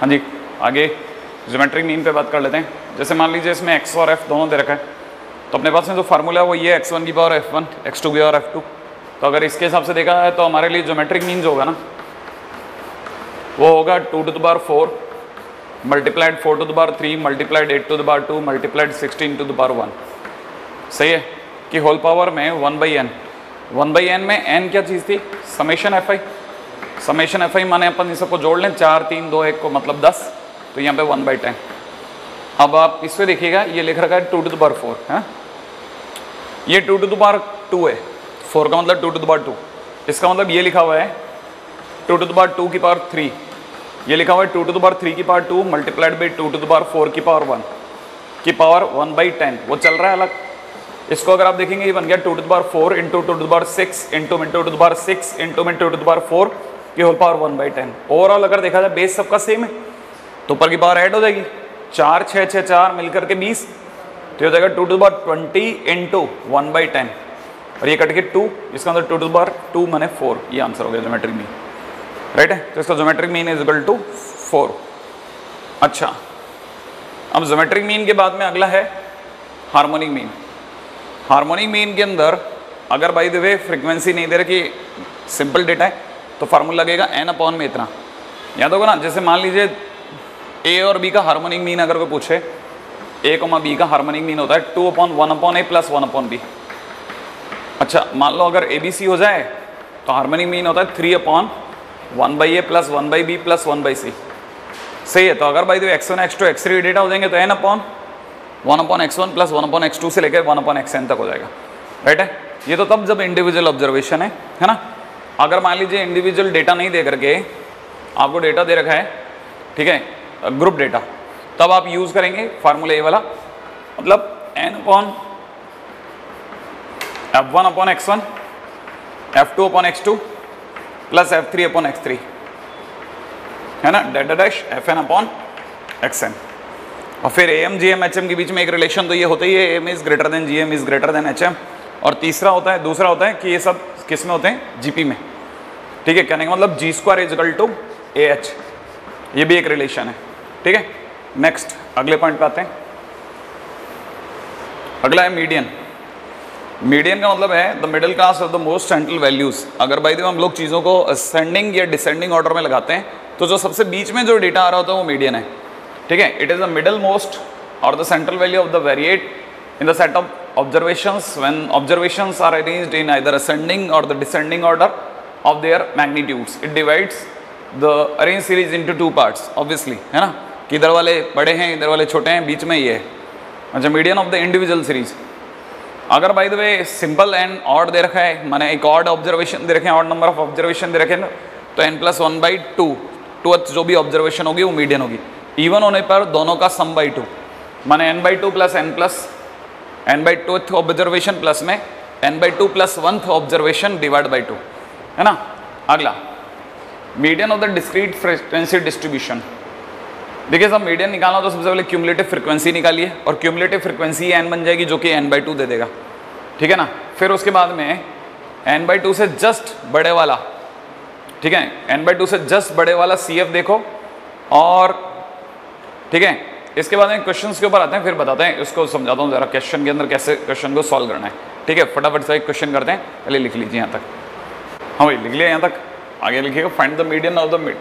हाँ जी, आगे geometric mean पे बात कर लेते हैं। जैसे मान लीजिए इसमें एक्स और एफ़ दोनों दे रखा है तो अपने पास में जो फार्मूला है वो ये एक्स वन की power F one X two की पावर एफ़ टू तो अगर इसके हिसाब से देखा है तो हमारे लिए ज्योमेट्रिक मीन जो होगा ना, वो होगा two to the bar four multiplied four two to bar three multiplied eight two to bar two multiplied sixteen two to bar one सही है कि होल पावर में one by N one by N में N क्या चीज़ थी? Summation F I summation F I माने अपन इस सबको जोड़ लें चार तीन दो एक को मतलब दस तो यहाँ पे वन बाई टेन अब आप इस पर देखिएगा ये लिख रखा है टू टू द फोर है ये टू टू द टू है फोर का मतलब टू टू द टू इसका मतलब ये लिखा हुआ है टू टू द टू की पावर थ्री ये लिखा हुआ है टू टू द थ्री की power two multiplied by two to the four की पावर वन की पावर वन बाई टेन वो चल रहा है अलग इसको अगर आप देखेंगे ये बन गया two to the four into two to the six into min two to the six into min two to the four की whole power one by ten. Overall अगर देखा जाए बेस सबका सेम है। तो ऊपर की पावर ऐड हो जाएगी। चार छः छः चार मिलकर के बीस। तो ये हो जाएगा two to bar twenty into one by ten और ये कट के टू इसका अंदर टू टू बार टू मैंने फोर ये आंसर हो गया जोमेट्रिक मीन राइट है? तो इसका geometric mean is equal to four अच्छा। अब जोमेट्रिक मीन के बाद में अगला है हार्मोनिक मीन हार्मोनिक मीन के अंदर अगर बाई द वे फ्रिक्वेंसी नहीं दे रखी सिंपल डेटा है तो फार्मूला लगेगा एन अपॉन में इतना। याद होगा ना, जैसे मान लीजिए ए और बी का हार्मोनिक मीन अगर कोई पूछे ए कोमा बी का हार्मोनिक मीन होता है two upon one upon A plus one upon B अच्छा मान लो अगर ए बी सी हो जाए तो हार्मोनिक मीन होता है three upon one by A plus one by B plus one by C सही है तो अगर बाई दो X one X two X three data हो जाएँगे तो N upon one upon X one plus one upon X two से लेकर वन अपॉन एक्स एन तक हो जाएगा। राइट है? ये तो तब जब इंडिविजुअल ऑब्जर्वेशन है है ना? अगर मान लीजिए इंडिविजुअल डेटा नहीं दे करके आपको डेटा दे रखा है, ठीक है ग्रुप डेटा तब आप यूज़ करेंगे फार्मूला ए वाला। मतलब N upon F one upon X one F two upon X two plus F three upon X three है ना? Data dash F N upon X N और फिर A M G M H M के बीच में एक relation तो ये होता ही है M is greater than G M is greater than H M और तीसरा होता है, दूसरा होता है कि ये सब किसमें होते हैं? जीपी में। ठीक है, कहने का मतलब G square equal to A H ये भी एक रिलेशन है, ठीक है? नेक्स्ट अगले पॉइंट पे आते हैं। अगला है मीडियन मीडियन का मतलब है the middle class of the most central values अगर भाई हम लोग चीज़ों को असेंडिंग या डिसेंडिंग ऑर्डर में लगाते हैं तो जो सबसे बीच में जो डेटा आ रहा होता है वो मीडियन है, ठीक है? It is the middle most और the central value of the variate in the set of observations when observations are arranged in either ascending or the descending order. Of their magnitudes. It divides the arranged series into two parts, obviously, है ना? कि इधर वाले बड़े हैं, इधर वाले छोटे हैं, बीच में ये है। अच्छा median of the individual series अगर by the way simple and odd दे रखा है, माने एक ऑड ऑब्जर्वेशन दे रखे हैं ऑड नंबर ऑफ़ ऑब्जर्वेशन दे रखे हैं तो N plus one by two tooth जो भी ऑब्जर्वेशन होगी, वो मीडियन होगी। इवन होने पर दोनों का सम बाई टू माने N by two plus N plus N by two observation plus में N by two plus one observation divide by two है ना? अगला। Median of the discrete frequency distribution देखिए, सब मीडियन निकालना तो सबसे पहले क्यूमुलेटिव फ्रिक्वेंसी निकालिए और क्यूमुलेटिव फ्रिक्वेंसी एन बन जाएगी जो कि एन बाई टू दे देगा। ठीक है ना? फिर उसके बाद में एन बाई टू से जस्ट बड़े वाला, ठीक है? एन बाई टू से जस्ट बड़े वाला सी एफ़ देखो और, ठीक है? इसके बाद में क्वेश्चन के ऊपर आते हैं, फिर बताते हैं। इसको समझाता हूँ ज़रा क्वेश्चन के अंदर कैसे क्वेश्चन को सॉल्व करना है। ठीक है? फटाफट से एक क्वेश्चन करते हैं, पहले लिख लीजिए यहाँ तक। हाँ भाई लिख लिया यहाँ तक। आगे लिखिएगा find the median of the mid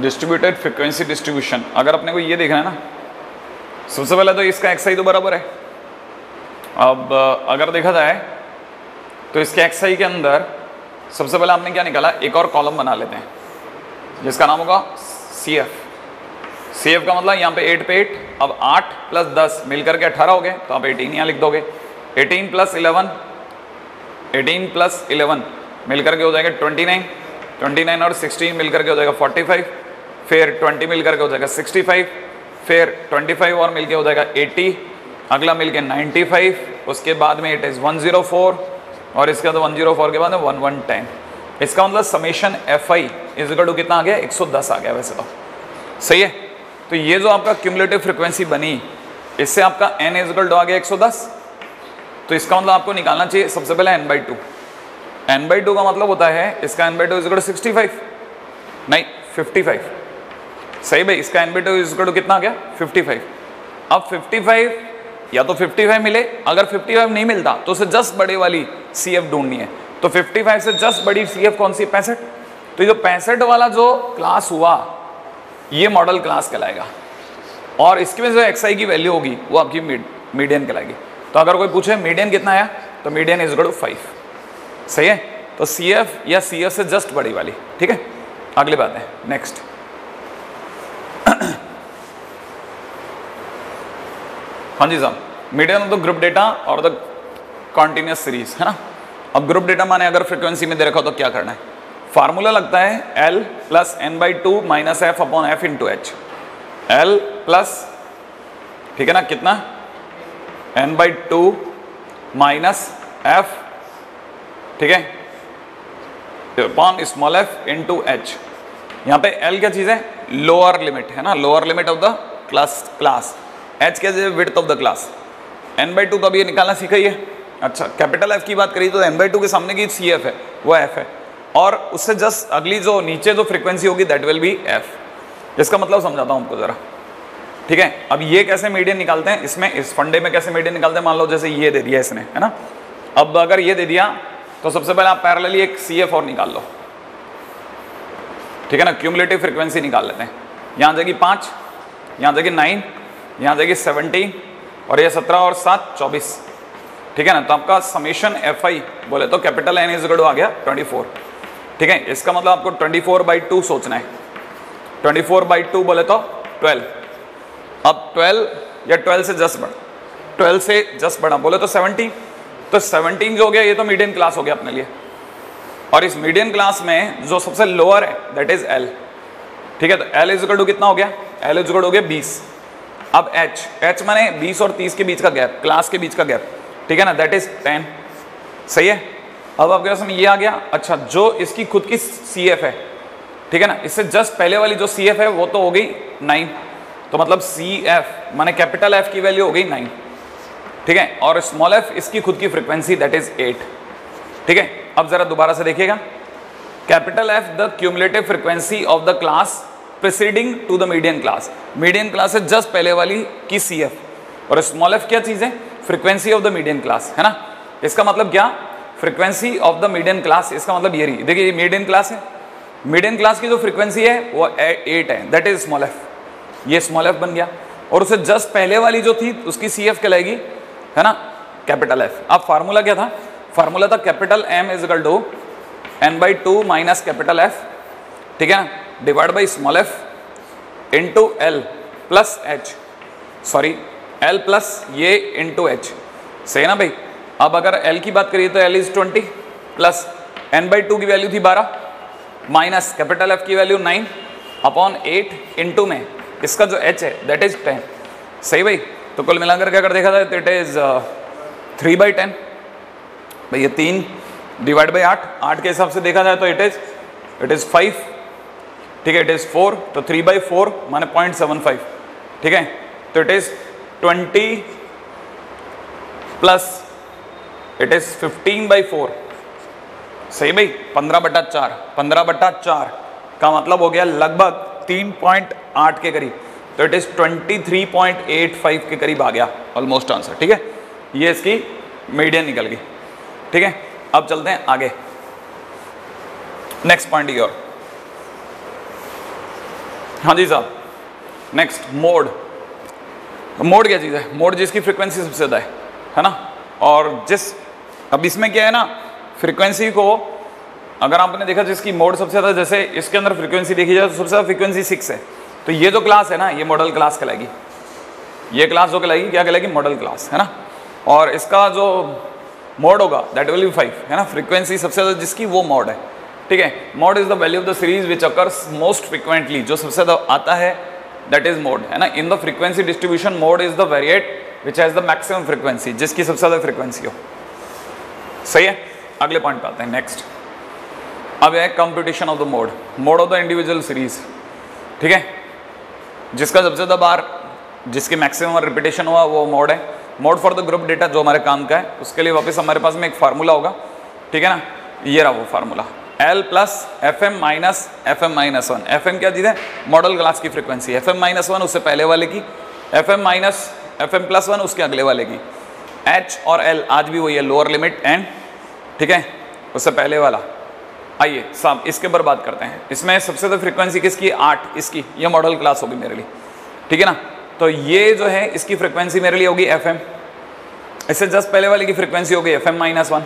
distributed frequency distribution अगर अपने को ये देखना है ना, सबसे पहले तो इसका एक्स आई तो बराबर है। अब अगर देखा जाए तो इसके एक्स आई के अंदर सबसे पहले आपने क्या निकाला, एक और कॉलम बना लेते हैं, जिसका नाम होगा सी एफ़ सी एफ़ का मतलब यहाँ पे एट पे एट अब आठ प्लस दस मिलकर के अठारह हो गए तो आप एटीन यहाँ लिख दोगे। Eighteen plus eleven eighteen plus eleven मिलकर के हो जाएगा ट्वेंटी नाइन ट्वेंटी नाइन और सिक्सटीन मिलकर के हो जाएगा फोर्टी फाइव फिर ट्वेंटी मिलकर के हो जाएगा सिक्सटी फाइव फिर ट्वेंटी फाइव और मिलके हो जाएगा एट्टी अगला मिलके नाइन्टी फाइव उसके बाद में it is one zero four और इसके बाद वन ज़ीरो फोर के बाद में वन वन टेन इसका मतलब summation F I is to कितना आ गया? एक सौ दस आ गया वैसे तो। सही है? तो ये जो आपका क्यूमुलेटिव फ्रिक्वेंसी बनी, इससे आपका एन इजगल आ गया 110 तो इसका मतलब आपको निकालना चाहिए सबसे पहले N by two N by two का मतलब होता है, इसका N by two equal sixty five नहीं फिफ्टी फाइव सही भाई, इसका N by two is to कितना आ गया? 55 अब 55 या तो 55 मिले, अगर 55 नहीं मिलता तो उसे जस्ट बड़े वाली सी एफ़ ढूंढनी है। तो 55 से जस्ट बड़ी सी एफ़ कौन सी? पैंसठ। तो ये जो पैंसठ वाला जो क्लास हुआ, ये मॉडल क्लास कहलाएगा। और इसके में जो एक्स आई की वैल्यू होगी, वो आपकी मीडियन कहलाएगी। तो अगर कोई पूछे मीडियन कितना आया? तो मीडियन इज़ टू फाइव सही है? तो सी एफ़ या सी एफ़ से जस्ट बड़ी वाली, ठीक है? अगली बात है नेक्स्ट हाँ जी साहब medium of the group data और द कॉन्टिन्यूस सीरीज़ है ना? अब ग्रुप डेटा माने अगर फ्रीक्वेंसी में दे रखा हो तो क्या करना है? फार्मूला लगता है L plus N by two minus F upon F into H L plus ठीक है ना, कितना? N by two minus F ठीक है? Upon small F into H यहाँ पे एल क्या चीज़ है? लोअर लिमिट है ना? Lower limit of the class class H क्या चीज़ width of the class N by two तो अभी ये निकालना सीखा ही है। अच्छा कैपिटल एफ़ की बात करी तो एन बाई टू के सामने की सी एफ़ है, वो एफ़ है। और उससे जस्ट अगली जो नीचे जो फ्रीक्वेंसी होगी दैट विल बी एफ़ इसका मतलब समझाता हूँ आपको ज़रा। ठीक है? अब ये कैसे मीडियन निकालते हैं? इसमें, इस फंडे में कैसे मीडियन निकालते हैं? मान लो जैसे ये दे दिया इसने, है ना? अब अगर ये दे दिया तो सबसे पहले आप पैरेलली एक सी एफ़ और निकाल लो। ठीक है ना? क्यूमुलेटिव फ्रिक्वेंसी निकाल लेते हैं। यहाँ जाएगी पाँच, यहाँ जाएगी नाइन, यहाँ जाएगी सेवनटीन और ये सत्रह और सात, चौबीस। ठीक है ना? तो आपका समीशन एफ़ आई बोले तो कैपिटल एन इज़ आ गया ट्वेंटी फोर ठीक है? इसका मतलब आपको ट्वेंटी फोर बाई टू सोचना है। ट्वेंटी फोर बाई टू बोले तो ट्वेल्व अब ट्वेल्व या ट्वेल्व से जस्ट बढ़ ट्वेल्व से जस्ट बढ़ा बोले तो सेवनटीन तो सेवनटीन जो हो गया, ये तो मीडियम क्लास हो गया अपने लिए। और इस मीडियम क्लास में जो सबसे लोअर है दैट इज़ एल ठीक है तो एल इज़ टू कितना हो गया? एल इज़ हो गया बीस। अब एच एच माने बीस और तीस के बीच का गैप क्लास के बीच का गैप ठीक है ना? दैट इज़ टेन सही है? अब आपके पास में ये आ गया। अच्छा जो इसकी खुद की सी एफ़ है। ठीक है ना? इससे जस्ट पहले वाली जो सी एफ़ है, वो तो हो गई नाइन तो मतलब सी एफ़ माने कैपिटल एफ़ की वैल्यू हो गई नाइन ठीक है? और स्मॉल एफ़ इसकी खुद की फ्रिक्वेंसी दैट इज़ एट ठीक है? अब जरा दोबारा से देखिएगा। Capital F the cumulative frequency of the class preceding to the median class median class से जस्ट पहले वाली की सी एफ़ और स्मॉल एफ़ क्या चीज़ है? Frequency of the medium class है ना? इसका मतलब क्या? Frequency of the medium class इसका मतलब ये रही। देखिए, ये मीडियन क्लास है। मीडियम क्लास की जो फ्रिक्वेंसी है, वो एट है। दैट इज़ स्मॉल एफ़ ये स्मॉल एफ़ बन गया। और उसे जस्ट पहले वाली जो थी, उसकी सी एफ़ कहलाएगी है ना? कैपिटल एफ़ अब फार्मूला क्या था? फार्मूला था capital M is equal to N by two minus capital F ठीक है? Divide by small F into L plus H sorry L plus ये इंटू एच सही ना भाई? अब अगर एल की बात करिए तो L is twenty plus N by two की वैल्यू थी बारह माइनस कैपिटल एफ़ की value nine upon eight into में। इसका जो एच है दैट इज़ टेन सही भाई? तो कुल मिलाकर क्या अगर देखा जाए तो it is three by ten भाई तीन डिवाइड बाई आठ आठ के हिसाब से देखा जाए तो it is it is five ठीक है इट इज़ फोर तो थ्री बाई फोर माने पॉइंट सेवन फाइव ठीक है तो it is twenty plus it is fifteen by four सही भाई, पंद्रह बटा चार, पंद्रह बटा चार का मतलब हो गया लगभग तीन पॉइंट आठ के करीब. तो it is twenty three point eight five के करीब आ गया ऑलमोस्ट आंसर ठीक है? ये इसकी मीडियन निकल गई, ठीक है? अब चलते हैं आगे। नेक्स्ट पॉइंट योर हाँ जी साहब नेक्स्ट मोड। मोड क्या चीज़ है? मोड जिसकी फ्रीक्वेंसी सबसे ज़्यादा है है ना? और जिस, अब इसमें क्या है ना फ्रीक्वेंसी को अगर आपने देखा जिसकी मोड सबसे ज़्यादा जैसे इसके अंदर फ्रीक्वेंसी देखी जाए तो सबसे ज़्यादा फ्रीक्वेंसी सिक्स है। तो ये जो क्लास है ना, ये मॉडल क्लास कहलाएगी। ये क्लास जो कहलाएगी, क्या कहलाएगी? मॉडल क्लास है ना? और इसका जो मोड होगा दैट विल बी फाइव है ना? फ्रीक्वेंसी सबसे ज़्यादा जिसकी, वो मोड है। ठीक है? Mode is the value of the series which occurs most frequently जो सबसे ज़्यादा आता है दैट इज़ मोड है ना? In the frequency distribution mode is the variate which has the maximum frequency जिसकी सबसे ज़्यादा फ्रिक्वेंसी हो। सही है? अगले पॉइंट पे आते हैं नेक्स्ट अब है computation of the mode mode of the individual series ठीक है? जिसका सबसे ज़्यादा बार, जिसकी मैक्सिमम रिपीटेशन हुआ, वो मोड है। Mode for the group data जो हमारे काम का है, उसके लिए वापस हमारे पास में एक फार्मूला होगा। ठीक है ना? ये रहा वो formula L plus F M minus F M minus one F M क्या चीज़ है? मॉडल क्लास की frequency F M minus one उससे पहले वाले की। F M minus F M plus one उसके अगले वाले की। एच और एल आज भी वही है लोअर लिमिट एंड ठीक है? उससे पहले वाला। आइए साहब इसके ऊपर बात करते हैं। इसमें सबसे ज़्यादा फ्रीक्वेंसी किसकी? आठ, इसकी। ये मॉडल क्लास होगी मेरे लिए। ठीक है ना? तो ये जो है, इसकी फ्रीक्वेंसी मेरे लिए होगी एफ़ एम इससे जस्ट पहले वाले की फ्रीक्वेंसी होगी एफ़ एम माइनस वन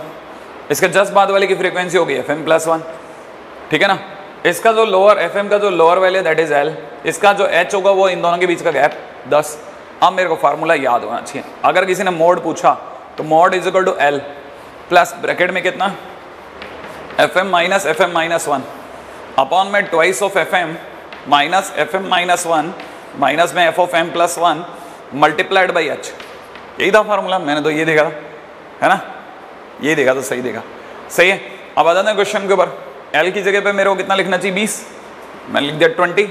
इसके जस्ट बाद वाले की फ्रीक्वेंसी होगी एफ़ एम प्लस वन ठीक है ना? इसका जो लोअर एफ़ एम का जो lower value that is L इसका जो एच होगा, वो इन दोनों के बीच का गैप दस। अब मेरे को फार्मूला याद होना चाहिए। अगर किसी ने मोड पूछा तो mode is equal to L plus bracket में कितना? F M minus F M minus one upon में twice of F M minus F M minus one minus में F of M plus one multiplied by H यही था formula मैंने तो ये देखा था। है ना? ये देखा तो सही देखा। सही है? अब आ जाते क्वेश्चन के ऊपर। एल की जगह पे मेरे को कितना लिखना चाहिए? बीस। मैंने लिख दिया ट्वेंटी।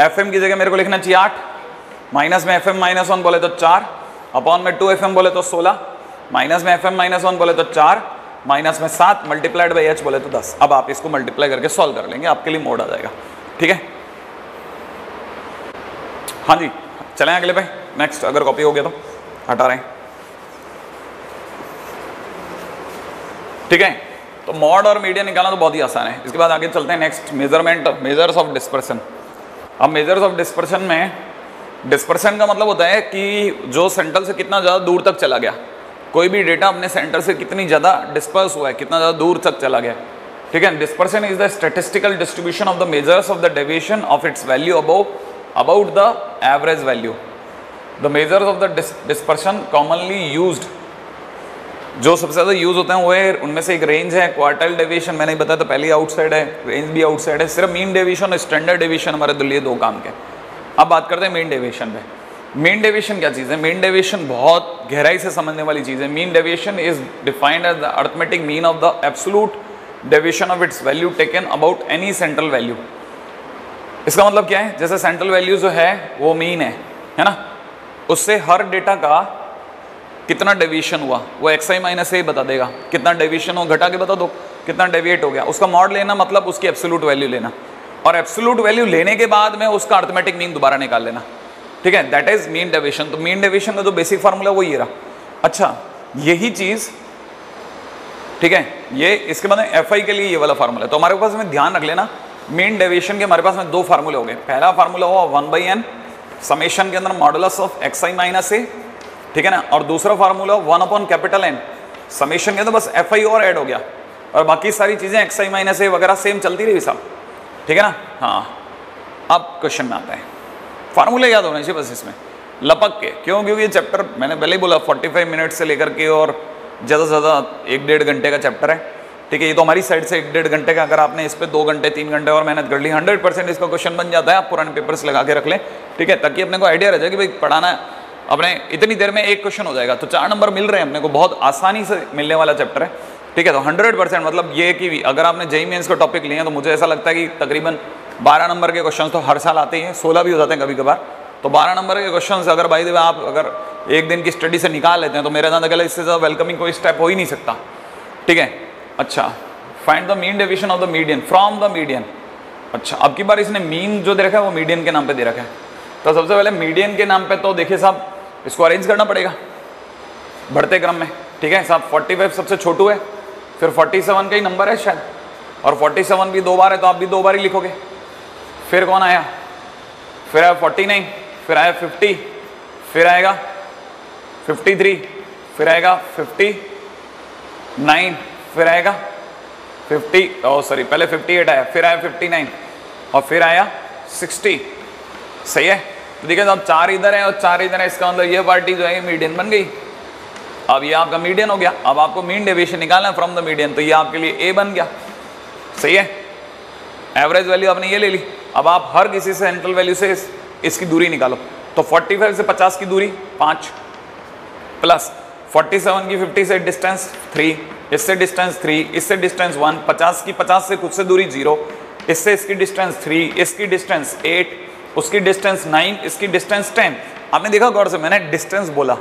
एफ़ एम की जगह मेरे को लिखना चाहिए आठ। माइनस में एफ़ एम माइनस वन बोले तो चार। अपॉन में टू एफ़ एम बोले तो सोलह। माइनस में एफ़ एम माइनस वन बोले तो चार। माइनस में सात मल्टीप्लाइड बाई एच बोले तो दस। अब आप इसको मल्टीप्लाई करके सॉल्व कर लेंगे, आपके लिए मोड आ जाएगा। ठीक है? हाँ जी, चलें अगले पे। नेक्स्ट अगर कॉपी हो गया तो। हटा रहे हैं। ठीक है? तो मॉड और मीडियन निकालना तो बहुत ही आसान है। इसके बाद आगे चलते हैं। Next measurement measures of dispersion अब मेजर्स ऑफ़ डिस्पर्सन में डिस्पर्सन का मतलब होता है कि जो सेंट्रल से कितना ज़्यादा दूर तक चला गया। कोई भी डेटा अपने सेंटर से कितनी ज़्यादा डिस्पर्स हुआ है, कितना ज़्यादा दूर तक चला गया ठीक है? Dispersion is the statistical distribution of the measures of the deviation of its value about about the average value the measures of the dispersion commonly use जो सबसे ज़्यादा यूज़ होते हैं, वो है, उनमें से एक रेंज है क्वार्टल डेविएशन मैंने बताया तो पहले आउटसाइड है रेंज भी आउटसाइड है, सिर्फ़ मीन डेविएशन और स्टैंडर्ड डेविएशन हमारे लिए दो काम के अब बात करते हैं मेन डेविएशन पे। मेन डेविएशन क्या चीज़ है? मेन डेविएशन बहुत गहराई से समझने वाली चीज़ है। Mean deviation is defined as the arithmetic mean of the absolute deviation of its value taken about any central value इसका मतलब क्या है? जैसे सेंट्रल वैल्यू जो है, वो मीन है है ना? उससे हर डेटा का कितना डेविएशन हुआ, वो एक्स आई माइनस ए बता देगा। कितना डेविएशन हो, घटा के बता दो, कितना डेविएट हो गया। उसका मॉड लेना मतलब उसकी एब्सोलूट वैल्यू लेना। और एब्सोलूट वैल्यू लेने के बाद में उसका अर्थमेटिक मीन दोबारा निकाल लेना। ठीक है दैट इज़ मीन डेविएशन तो मीन डेविएशन का जो बेसिक फार्मूला वो ये रहा। अच्छा यही चीज़, ठीक है, ये इसके बाद एफ़ के लिए ये वाला फार्मूला तो हमारे पास में ध्यान रख लेना मेन डेविएशन के हमारे पास में दो फार्मूले हो गए। पहला फार्मूला हुआ वन बाई एन समेशन के अंदर modulus of X I minus A ठीक है ना? और दूसरा formula one upon capital N summation के अंदर बस एफ़ आई और ऐड हो गया। और बाकी सारी चीज़ें एक्स आई माइनस ए वगैरह सेम चलती रही साहब ठीक है ना? हाँ। अब क्वेश्चन में आता है। फार्मूले याद होने चाहिए बस इसमें। लपक के। क्यों? क्योंकि ये चैप्टर मैंने पहले ही बोला 45 मिनट से लेकर के और ज़्यादा से ज़्यादा एक डेढ़ घंटे का चैप्टर है। ठीक है, ये तो हमारी साइड से एक डेढ़ घंटे का, अगर आपने इस पर दो घंटे, तीन घंटे और मेहनत कर ली हंड्रेड परसेंट इसका क्वेश्चन बन जाता है, आप पुराने पेपर्स लगा के रख लें। ठीक है, ताकि अपने को आइडिया रह जाए कि भाई पढ़ाना अपने इतनी देर में एक क्वेश्चन हो जाएगा। तो चार नंबर मिल रहे हैं अपने को, बहुत आसानी से मिलने वाला चैप्टर है। ठीक है तो हंड्रेड परसेंट मतलब ये कि अगर आपने जेई मेन्स का टॉपिक लिए तो मुझे ऐसा लगता है कि तकरीबन बारह नंबर के क्वेश्चन तो हर साल आते ही हैं, सोलह भी हो जाते हैं कभी कभार तो बारह नंबर के क्वेश्चन अगर भाई देवे आप अगर एक दिन की स्टडी से निकाल लेते हैं तो मेरे ज़्यादा गलत इससे ज़्यादा वेलकमिंग कोई स्टेप हो ही नहीं सकता। ठीक है? अच्छा find the mean division of the median from the median अच्छा अब की बार इसने मीन जो दे रखा है, वो मीडियन के नाम पे दे रखा है। तो सबसे पहले मीडियन के नाम पे तो देखिए साहब, इसको अरेंज करना पड़ेगा। बढ़ते क्रम में, ठीक है? साहब 45 सबसे छोटू है। फिर 47 का ही नंबर है शायद। और 47 भी दो बार है तो आप भी दो बार ही लिखोगे। फिर कौन आया? फिर आया 49 फिर आया 50 फिर आएगा 53 फिर आएगा 59 फिर आएगा 50 ओ सॉरी पहले 58 आया, फिर आया 59 और फिर आया 60 सही है? तो देखिए अब चार इधर है और चार इधर है, इसका मतलब ये पार्टी जो है मीडियन बन गई। अब ये आपका मीडियन हो गया। अब आपको मीन डेविएशन निकालना फ्रॉम द मीडियन तो ये आपके लिए ए बन गया। सही है? एवरेज वैल्यू आपने ये ले ली। अब आप हर किसी से सेंट्रल वैल्यू से इस, इसकी दूरी निकालो। तो 45 से 50 की दूरी पाँच। प्लस 47 की 50 से डिस्टेंस थ्री इससे डिस्टेंस थ्री इससे डिस्टेंस वन 50 की 50 से खुद से दूरी ज़ीरो इससे इसकी डिस्टेंस थ्री इसकी डिस्टेंस एट उसकी डिस्टेंस नाइन इसकी डिस्टेंस टेन आपने देखा गौर से मैंने डिस्टेंस बोला।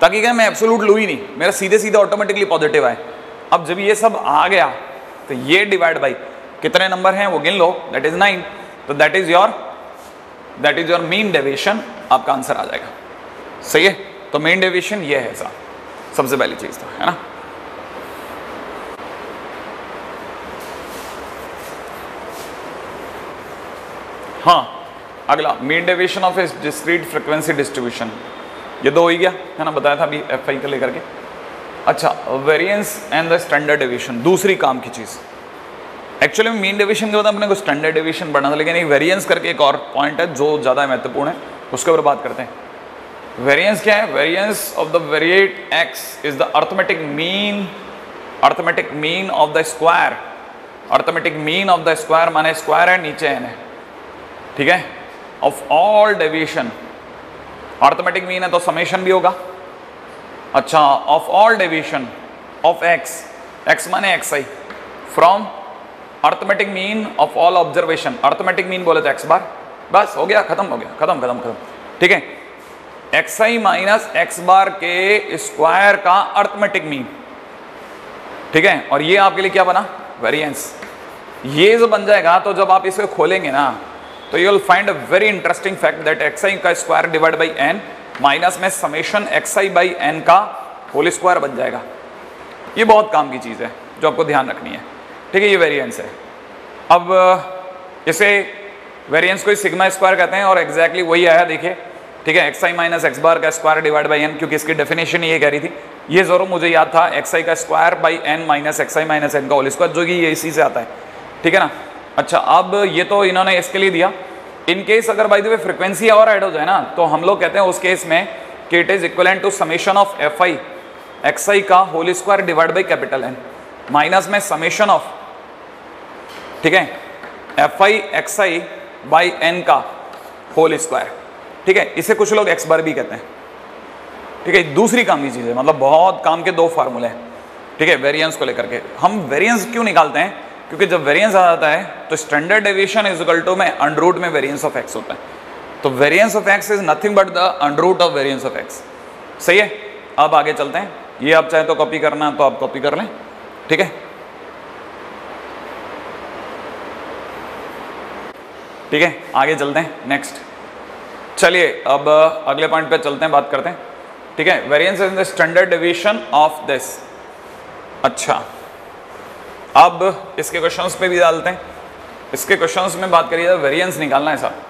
ताकि क्या मैं एब्सोलूट लू ही नहीं। मेरा सीधे सीधे ऑटोमेटिकली पॉजिटिव आए। अब जब ये सब आ गया तो ये डिवाइड बाई कितने नंबर हैं, वो गिन लो। दैट इज़ नाइन तो that is your that is your mean deviation आपका आंसर आ जाएगा। सही है? तो मेन डेविएशन ये है सर सबसे पहली चीज़ तो है ना? हाँ अगला। Mean deviation of a discrete frequency distribution ये दो हो ही गया, है ना, बताया था अभी एफ़ आई का लेकर के। अच्छा variance and the standard deviation दूसरी काम की चीज़। एक्चुअली मीन डेविएशन के बाद अपने को स्टैंडर्ड डेविएशन पढ़ना था, लेकिन एक वेरिएंस करके एक और पॉइंट है, जो ज़्यादा महत्वपूर्ण है, उसके ऊपर बात करते हैं। वेरिएंस क्या है? Variance of the variate X is the arithmetic mean arithmetic mean of the square arithmetic mean of the square माने स्क्वायर है, नीचे है। ठीक है? Of all deviation arithmetic mean है तो समेशन भी होगा। अच्छा of all deviation of X X माने X I from arithmetic mean of all observation arithmetic mean बोले तो एक्स बार। बस, हो गया, खत्म, हो गया, खत्म खत्म खत्म। ठीक है? X I minus X bar के स्क्वायर का अर्थमेटिक मीन ठीक है? और ये आपके लिए क्या बना? वेरिएंस ये जो बन जाएगा तो जब आप इसे खोलेंगे ना तो you will find a very interesting fact that X I का square divide by N minus में summation X I by N का होल स्क्वायर बन जाएगा। ये बहुत काम की चीज़ है, जो आपको ध्यान रखनी है। ठीक है, ये वेरिएंस है। अब, इसे वेरिएंस को सिग्मा स्क्वायर कहते हैं और एग्जैक्टली exactly वही आया, देखिए। ठीक है X I minus X bar का स्क्वायर डिवाइड बाई एन क्योंकि इसकी डेफिनेशन ये कह रही थी। ये ज़रूर मुझे याद था एक्स आई का square by N minus X I minus N का होल स्क्वायर जो कि ये इसी से आता है। ठीक है ना? अच्छा अब ये तो इन्होंने इसके लिए दिया। इन केस अगर बाई द फ्रिक्वेंसी और ऐड हो जाए ना तो हम लोग कहते हैं उस केस में कि it is equivalent to summation of F I X I का whole square divide by capital N minus में समेशन ऑफ़ ठीक है? F I X I by N का होल स्क्वायर ठीक है? इसे कुछ लोग एक्स बार भी कहते हैं। ठीक है, दूसरी काम की चीज़ है मतलब बहुत काम के दो फार्मूले हैं, ठीक है? वेरियंस को लेकर के। हम वेरियंस क्यों निकालते हैं? क्योंकि जब वेरियंस आ जाता है तो standard deviation is equal to में अंडरूट में वेरियंस ऑफ़ एक्स होता है। तो variance of X is nothing but the under root of variance of X सही है? अब आगे चलते हैं। ये आप चाहे तो कॉपी करना तो आप कॉपी कर लें। ठीक है? ठीक है? आगे चलते हैं। नेक्स्ट चलिए, अब अगले पॉइंट पे चलते हैं, बात करते हैं। ठीक है? Variance is the standard deviation of this अच्छा। अब इसके क्वेश्चंस पे भी डालते हैं। इसके क्वेश्चंस में बात करिए वेरिएंस निकालना है साहब।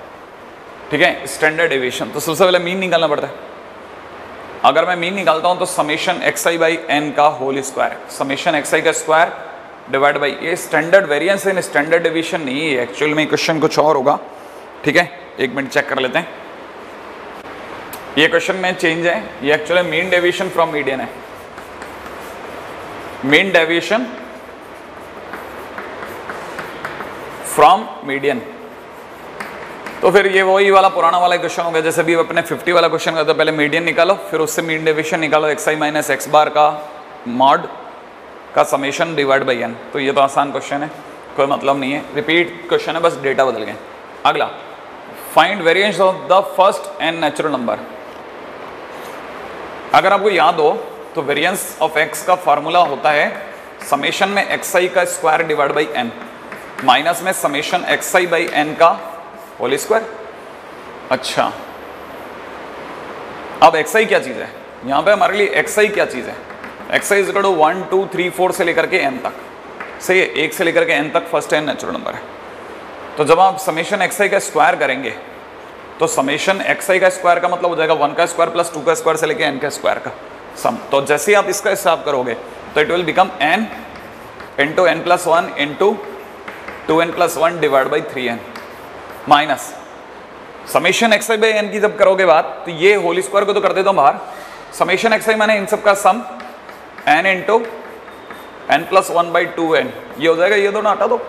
ठीक है? स्टैंडर्ड डेविएशन तो सबसे पहले मीन निकालना पड़ता है। अगर मैं मीन निकालता हूँ तो summation X I by N का whole square summation X I का स्क्वायर डिवाइड बाई ये स्टैंडर्ड वेरिएंस है स्टैंडर्ड डिवीज़न नहीं है। एक्चुअल में क्वेश्चन कुछ और होगा। ठीक है? एक मिनट चेक कर लेते हैं। ये क्वेश्चन में चेंज है। ये actually mean deviation from median है। मीन डेविएशन फ्रॉम मीडियन तो फिर ये वही वाला पुराना वाला क्वेश्चन हो गया। जैसे भी अपने 50 वाला क्वेश्चन करते पहले मीडियन निकालो, फिर उससे मीन डेविएशन निकालो X I minus X bar का मॉड का समेशन डिवाइड बाई एन तो ये तो आसान क्वेश्चन है, कोई मतलब नहीं है। रिपीट क्वेश्चन है, बस डेटा बदल गए। अगला find variance of the first N natural number अगर आपको याद हो तो वेरिएंस ऑफ़ एक्स का फॉर्मूला होता है समेशन में एक्स आई का square divide by N minus में summation X I by N का होल स्क्वायर अच्छा। अब एक्स आई क्या चीज़ है? यहाँ पे हमारे लिए एक्स आई क्या चीज़ है? X I is equal one two three four से लेकर के एन तक। सही है? एक से लेकर के एन तक फ़र्स्ट एन नेचुरल नंबर है। तो जब आप समेशन एक्स आई का स्क्वायर करेंगे तो समेशन एक्स आई का स्क्वायर का मतलब हो जाएगा वन का स्क्वायर प्लस टू का स्क्वायर से लेकर एन का स्क्वायर का सम तो जैसे ही आप इसका हिसाब करोगे तो it will become N into N plus one into two N plus one divide by three N minus summation X I by N की जब करोगे बात तो ये होल स्क्वायर को तो कर देता हूँ बाहर। समेशन एक्स आई मैंने इन सब का sum N into N plus one by two N ये हो जाएगा, ये दोनों हटा दो।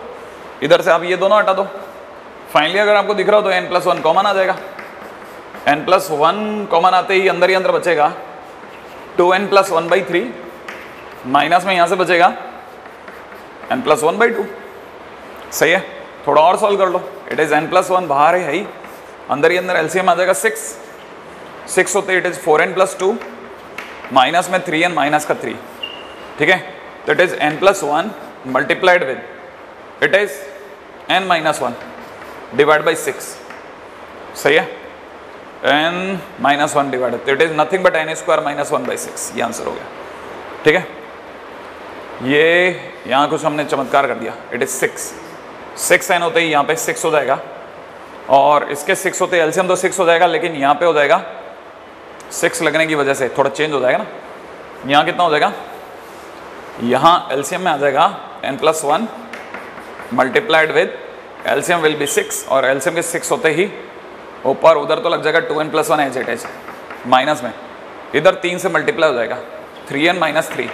इधर से आप ये दोनों हटा दो। फाइनली अगर आपको दिख रहा हो तो एन प्लस वन कॉमन आ जाएगा। एन प्लस वन कॉमन आते ही अंदर ही अंदर बचेगा। Two N plus one by three minus में यहाँ से बचेगा। N plus one by two सही है? थोड़ा और सॉल्व कर लो। It is N plus one बाहर है, ही अंदर ही अंदर एलसीएम आ जाएगा सिक्स सिक्स होते it is four N plus two minus में थ्री एन माइनस का थ्री ठीक है? तो it is N plus one multiplied with it is N minus one divide by six सही है? एन माइनस वन डिवाइड तो it is nothing but N square minus one by six ये answer हो गया। ठीक है? ये यहाँ कुछ हमने चमत्कार कर दिया। It is six six N होते ही यहाँ पे सिक्स हो जाएगा। और इसके सिक्स होते एल्सियम तो सिक्स हो जाएगा, लेकिन यहाँ पे हो जाएगा सिक्स लगने की वजह से, थोड़ा चेंज हो जाएगा ना। यहाँ कितना हो जाएगा? यहाँ एल्सियम में आ जाएगा N plus one multiplied with LCM will be six और एल्सियम के सिक्स होते ही ऊपर उधर तो लग जाएगा two N plus one H eight H minus में। इधर तीन से मल्टीप्लाई हो जाएगा थ्री एन माइनस थ्री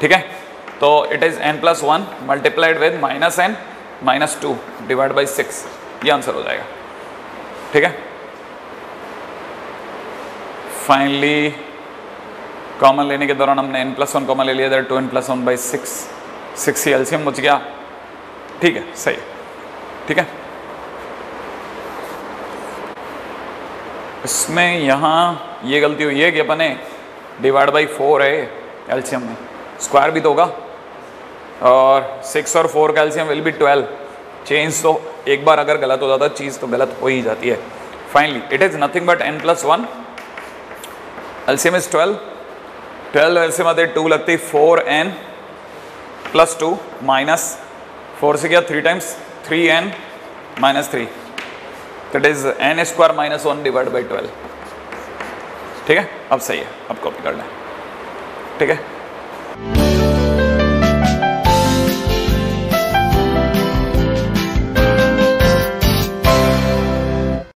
ठीक है? तो it is N plus one multiplied with minus N minus two divide by six ये आंसर हो जाएगा। ठीक है? फाइनली कॉमन लेने के दौरान हमने एन प्लस वन कॉमन ले लिया two N plus one by six six he LCM बच गया। ठीक है, सही। ठीक है? इसमें यहाँ ये गलती हुई है कि अपने डिवाइड बाई फोर है एल्शियम में। स्क्वायर भी तो होगा। और सिक्स और फोर का एल्शियम विल बी ट्वेल्व चेंज तो एक बार अगर गलत हो जाता है चीज़ तो गलत हो ही जाती है। Finally it is nothing but N plus one LCM is twelve twelve LCM आते टू लगती four N plus two minus four से क्या? Three times three N minus three that is N square minus one divide by twelve ठीक है? अब सही है। अब कॉपी कर लें ठीक है?